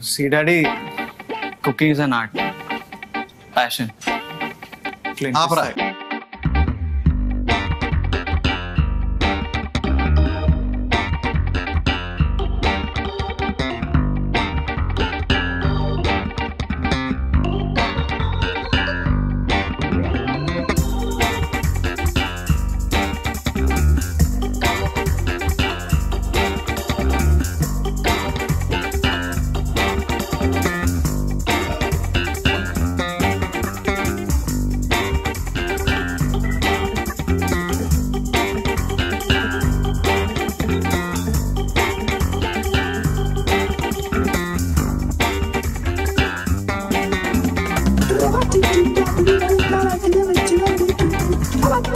See, Daddy, cooking is an art, passion. Clint आप right.